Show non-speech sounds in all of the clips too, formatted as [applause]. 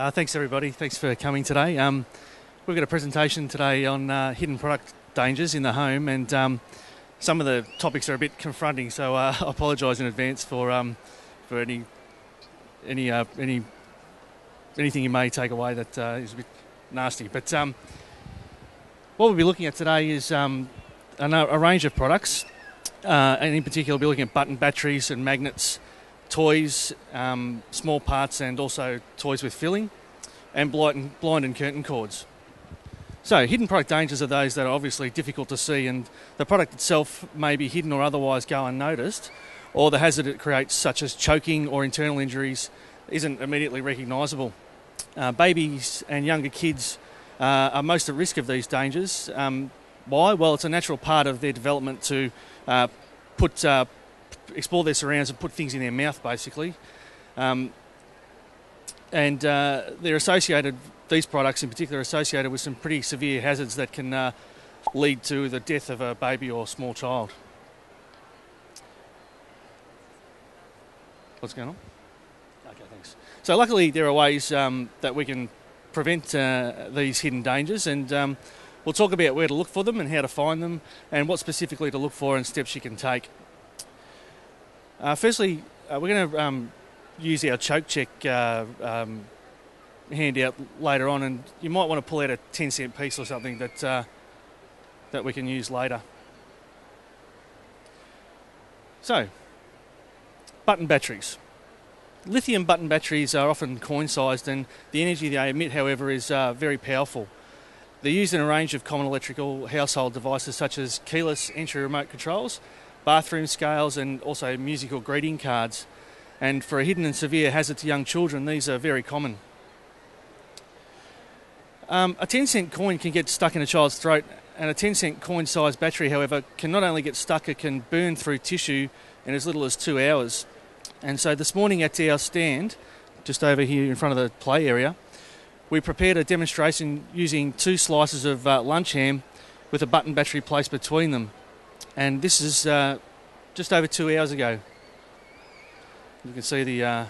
Uh, thanks, everybody. Thanks for coming today. Um, we've got a presentation today on uh, hidden product dangers in the home, and um, some of the topics are a bit confronting. So uh, [laughs] I apologise in advance for um, for any any uh, any anything you may take away that uh, is a bit nasty. But um, what we'll be looking at today is um, a, a, range of products, uh, and in particular, we'll be looking at button batteries and magnets toys, um, small parts, and also toys with filling, and blind, blind and curtain cords. So, hidden product dangers are those that are obviously difficult to see, and the product itself may be hidden or otherwise go unnoticed, or the hazard it creates, such as choking or internal injuries, isn't immediately recognisable. Uh, babies and younger kids uh, are most at risk of these dangers. Um, why? Well, it's a natural part of their development to uh, put uh, explore their surrounds and put things in their mouth, basically. Um, and uh, they're associated, these products in particular, are associated with some pretty severe hazards that can uh, lead to the death of a baby or small child. What's going on? Okay, thanks. So, luckily, there are ways um, that we can prevent uh, these hidden dangers, and um, we'll talk about where to look for them and how to find them, and what specifically to look for and steps you can take. Uh, firstly, uh, we're going to um, use our choke check uh, um, handout later on, and you might want to pull out a 10 cent piece or something that, uh, that we can use later. So, button batteries. Lithium button batteries are often coin sized, and the energy they emit, however, is uh, very powerful. They're used in a range of common electrical household devices such as keyless entry remote controls bathroom scales, and also musical greeting cards. And for a hidden and severe hazard to young children, these are very common. Um, a 10 cent coin can get stuck in a child's throat, and a 10 cent coin sized battery, however, can not only get stuck, it can burn through tissue in as little as two hours. And so this morning at our stand, just over here in front of the play area, we prepared a demonstration using two slices of uh, lunch ham with a button battery placed between them and this is uh, just over two hours ago. You can see the uh,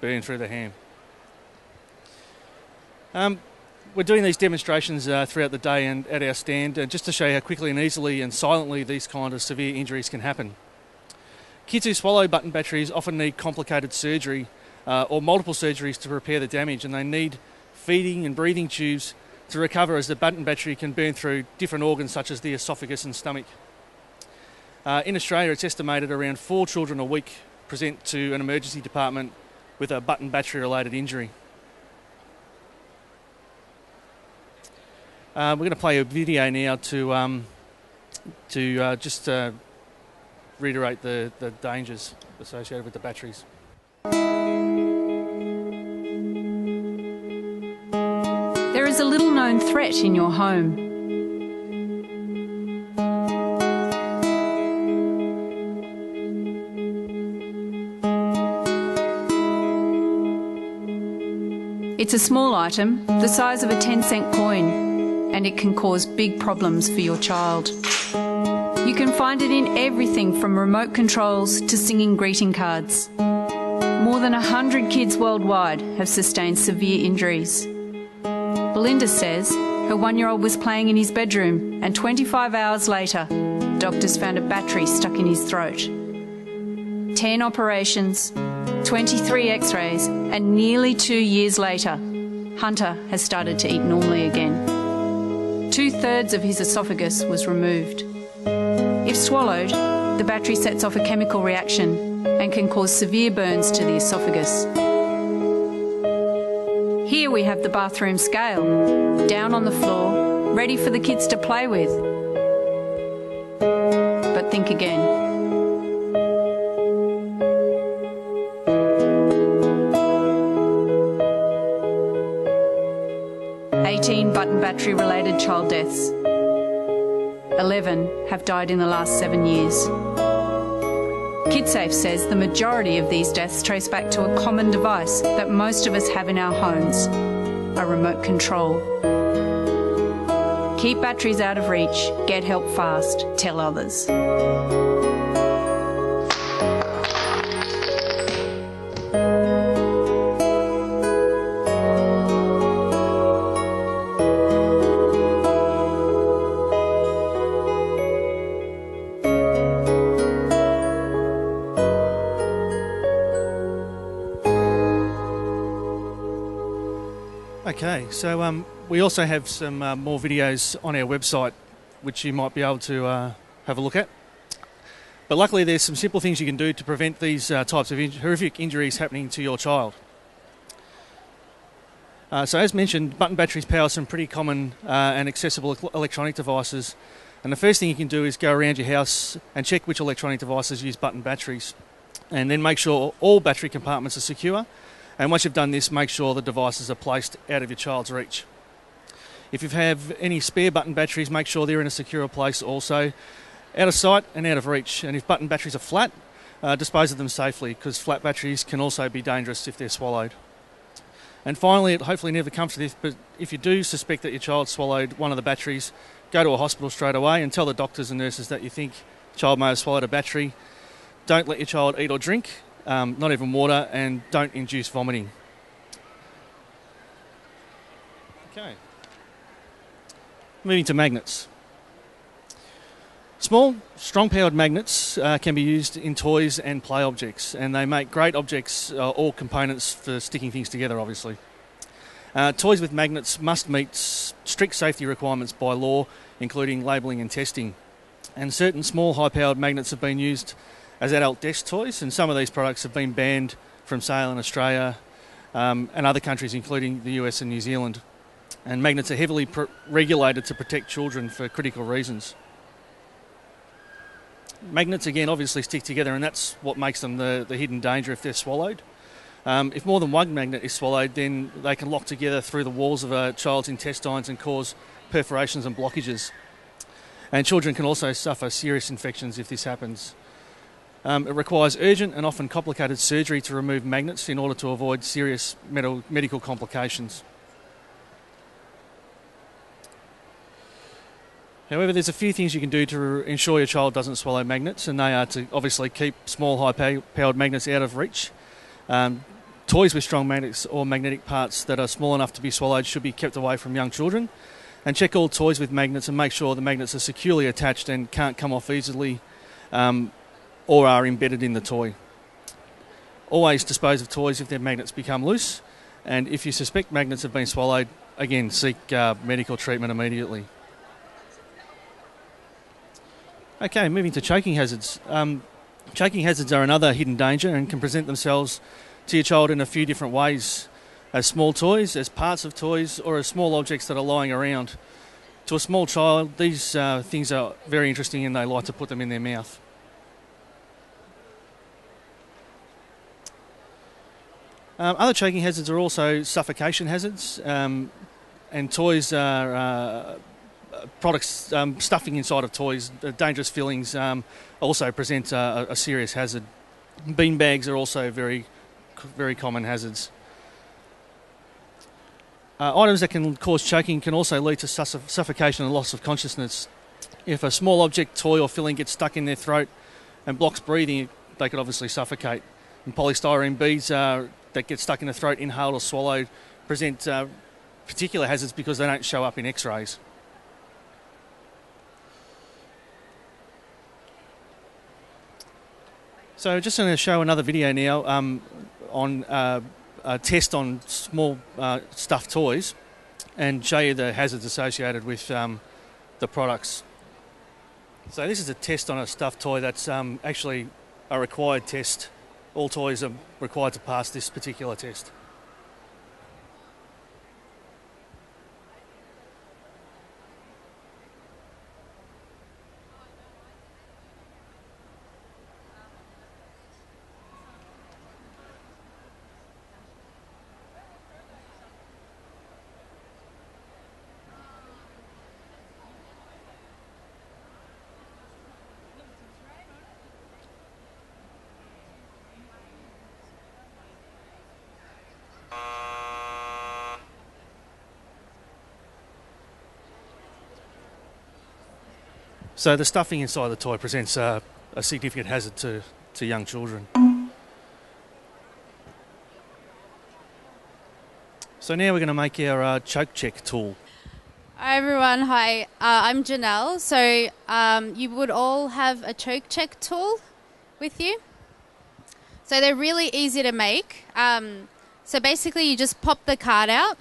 burn through the ham. Um, we're doing these demonstrations uh, throughout the day and at our stand uh, just to show you how quickly and easily and silently these kind of severe injuries can happen. Kids who swallow button batteries often need complicated surgery uh, or multiple surgeries to repair the damage, and they need feeding and breathing tubes to recover as the button battery can burn through different organs such as the esophagus and stomach. Uh, in Australia, it's estimated around four children a week present to an emergency department with a button battery related injury. Uh, we're going to play a video now to um, to uh, just uh, reiterate the, the dangers associated with the batteries. There is a little known threat in your home. It's a small item, the size of a 10 cent coin, and it can cause big problems for your child. You can find it in everything from remote controls to singing greeting cards. More than 100 kids worldwide have sustained severe injuries. Belinda says her one year old was playing in his bedroom, and 25 hours later, doctors found a battery stuck in his throat. 10 operations, 23 x rays, and nearly two years later, Hunter has started to eat normally again. Two thirds of his esophagus was removed. If swallowed, the battery sets off a chemical reaction and can cause severe burns to the esophagus. Here we have the bathroom scale, down on the floor, ready for the kids to play with. But think again. 18 button battery related child deaths. 11 have died in the last seven years. KidSafe says the majority of these deaths trace back to a common device that most of us have in our homes a remote control. Keep batteries out of reach, get help fast, tell others. So um, we also have some uh, more videos on our website which you might be able to uh, have a look at. But luckily, there's some simple things you can do to prevent these uh, types of in- horrific injuries happening to your child. Uh, so, as mentioned, button batteries power some pretty common uh, and accessible electronic devices. And the first thing you can do is go around your house and check which electronic devices use button batteries. And then make sure all battery compartments are secure. And once you've done this, make sure the devices are placed out of your child's reach. If you have any spare button batteries, make sure they're in a secure place also, out of sight and out of reach. And if button batteries are flat, uh, dispose of them safely because flat batteries can also be dangerous if they're swallowed. And finally, it hopefully never comes to this, but if you do suspect that your child swallowed one of the batteries, go to a hospital straight away and tell the doctors and nurses that you think child may have swallowed a battery. Don't let your child eat or drink, um, not even water, and don't induce vomiting. Okay. Moving to magnets. Small, strong powered magnets uh, can be used in toys and play objects, and they make great objects uh, or components for sticking things together, obviously. Uh, toys with magnets must meet strict safety requirements by law, including labelling and testing. And certain small, high powered magnets have been used as adult desk toys, and some of these products have been banned from sale in Australia um, and other countries, including the US and New Zealand. And magnets are heavily pr- regulated to protect children for critical reasons. Magnets, again, obviously stick together, and that's what makes them the, the hidden danger if they're swallowed. Um, if more than one magnet is swallowed, then they can lock together through the walls of a child's intestines and cause perforations and blockages. And children can also suffer serious infections if this happens. Um, it requires urgent and often complicated surgery to remove magnets in order to avoid serious med- medical complications. However, there's a few things you can do to ensure your child doesn't swallow magnets, and they are to obviously keep small, high powered magnets out of reach. Um, toys with strong magnets or magnetic parts that are small enough to be swallowed should be kept away from young children. And check all toys with magnets and make sure the magnets are securely attached and can't come off easily um, or are embedded in the toy. Always dispose of toys if their magnets become loose, and if you suspect magnets have been swallowed, again, seek uh, medical treatment immediately. Okay, moving to choking hazards. Um, choking hazards are another hidden danger and can present themselves to your child in a few different ways as small toys, as parts of toys, or as small objects that are lying around. To a small child, these uh, things are very interesting and they like to put them in their mouth. Um, other choking hazards are also suffocation hazards, um, and toys are uh, products, um, stuffing inside of toys, dangerous fillings um, also present a, a, serious hazard. Bean bags are also very, very common hazards. Uh, items that can cause choking can also lead to suffocation and loss of consciousness. If a small object, toy, or filling gets stuck in their throat and blocks breathing, they could obviously suffocate. And polystyrene beads uh, that get stuck in the throat, inhaled or swallowed, present uh, particular hazards because they don't show up in x rays. So just going to show another video now um, on uh, a test on small uh, stuffed toys and show you the hazards associated with um, the products. So this is a test on a stuffed toy that's um, actually a required test. All toys are required to pass this particular test. So the stuffing inside the toy presents a, a significant hazard to, to young children. So now we're going to make our uh, choke check tool. Hi everyone, hi. Uh, I'm Janelle. So um, you would all have a choke check tool with you. So they're really easy to make. Um, so basically, you just pop the card out,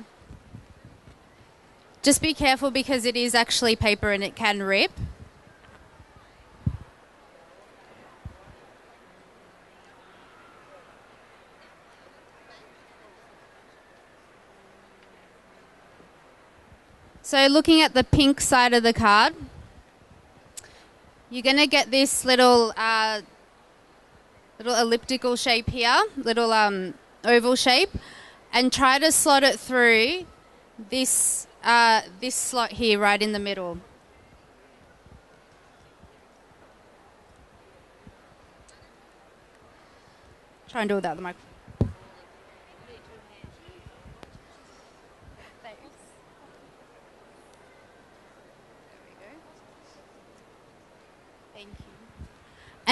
Just be careful because it is actually paper and it can rip. So looking at the pink side of the card, you're going to get this little uh, little elliptical shape here, little um, oval shape, and try to slot it through this uh, this slot here, right in the middle. Try and do it without the microphone.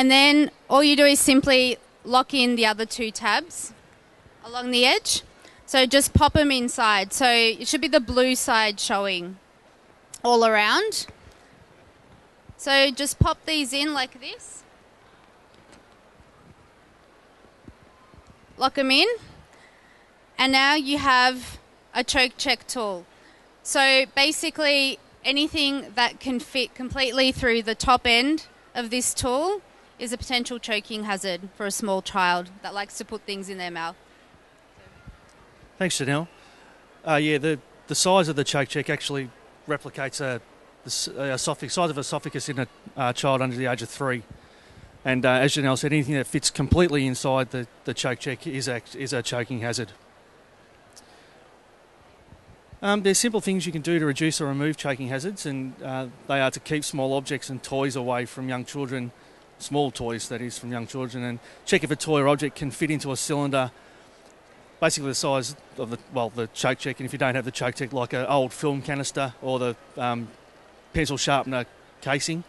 And then all you do is simply lock in the other two tabs along the edge. So just pop them inside. So it should be the blue side showing all around. So just pop these in like this. Lock them in. And now you have a choke check tool. So basically anything that can fit completely through the top end of this tool is a potential choking hazard for a small child that likes to put things in their mouth. Thanks, Janelle. Uh, yeah, the, the size of the choke check actually replicates a, the size of esophagus in a uh, child under the age of three. And uh, as Janelle said, anything that fits completely inside the, the choke check is a, is a choking hazard. Um, there's simple things you can do to reduce or remove choking hazards, and uh, they are to keep small objects and toys away from young children small toys, that is, from young children, and check if a toy or object can fit into a cylinder, basically the size of the well the choke check. And if you don't have the choke check, like an old film canister or the um, pencil sharpener casing.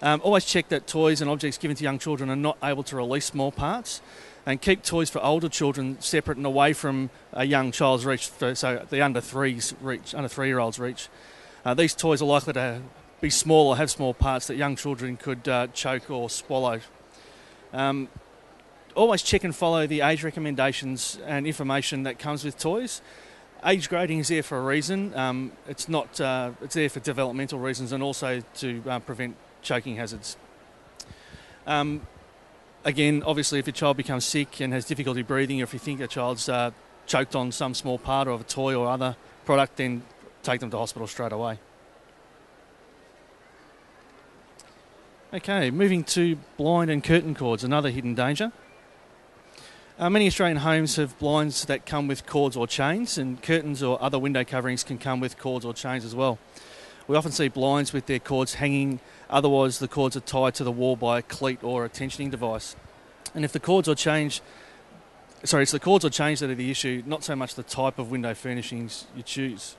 Um, always check that toys and objects given to young children are not able to release small parts, and keep toys for older children separate and away from a young child's reach. So the under threes reach, under three year olds reach. Uh, these toys are likely to be small or have small parts that young children could uh, choke or swallow. Um, always check and follow the age recommendations and information that comes with toys. Age grading is there for a reason. Um, it's not. Uh, it's there for developmental reasons and also to uh, prevent choking hazards. Um, again, obviously, if your child becomes sick and has difficulty breathing, or if you think a child's uh, choked on some small part of a toy or other product, then take them to hospital straight away. Okay, moving to blind and curtain cords, another hidden danger. Uh, many Australian homes have blinds that come with cords or chains, and curtains or other window coverings can come with cords or chains as well. We often see blinds with their cords hanging, otherwise, the cords are tied to the wall by a cleat or a tensioning device. And if the cords or change, sorry, it's the cords or chains that are the issue, not so much the type of window furnishings you choose.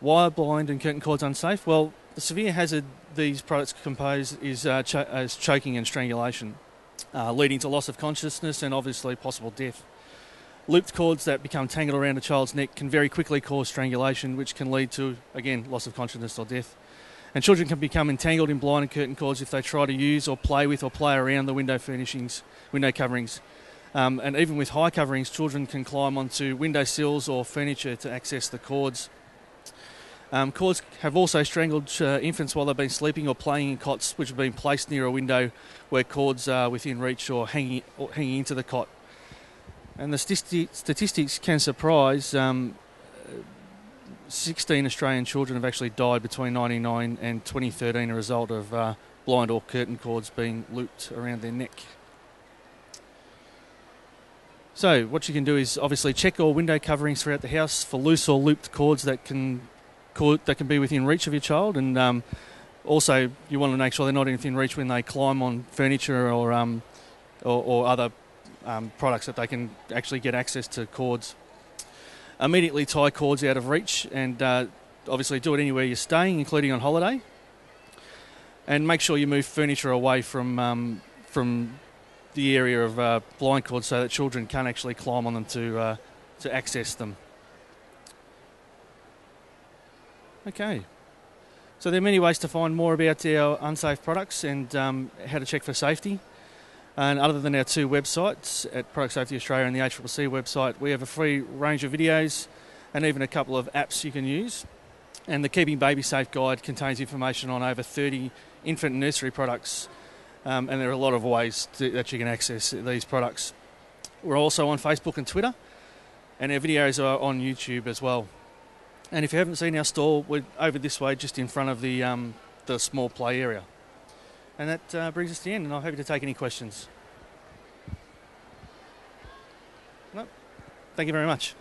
Why are blind and curtain cords unsafe? Well, the severe hazard these products compose is, uh, cho- is choking and strangulation, uh, leading to loss of consciousness and obviously possible death. Looped cords that become tangled around a child's neck can very quickly cause strangulation, which can lead to, again, loss of consciousness or death. And children can become entangled in blind and curtain cords if they try to use or play with or play around the window furnishings, window coverings. Um, and even with high coverings, children can climb onto window sills or furniture to access the cords. Um, cords have also strangled uh, infants while they've been sleeping or playing in cots which have been placed near a window where cords are within reach or hanging, or hanging into the cot. And the sti- statistics can surprise. Um, 16 Australian children have actually died between 1999 and 2013 as a result of uh, blind or curtain cords being looped around their neck. So, what you can do is obviously check all window coverings throughout the house for loose or looped cords that can that can be within reach of your child, and um, also you want to make sure they're not within reach when they climb on furniture or um, or, or, other um, products that they can actually get access to cords. Immediately tie cords out of reach, and uh, obviously do it anywhere you're staying, including on holiday. And make sure you move furniture away from um, from the area of uh, blind cords so that children can't actually climb on them to uh, to access them. Okay. So there are many ways to find more about our unsafe products and um, how to check for safety. And other than our two websites at Product Safety Australia and the ACCC website, we have a free range of videos and even a couple of apps you can use. And the Keeping Baby Safe guide contains information on over 30 infant nursery products, um, and there are a lot of ways to, that you can access these products. We're also on Facebook and Twitter, and our videos are on YouTube as well. And if you haven't seen our store, we're over this way, just in front of the um, the small play area. And that uh, brings us to the end, and I'm happy to take any questions. No, thank you very much.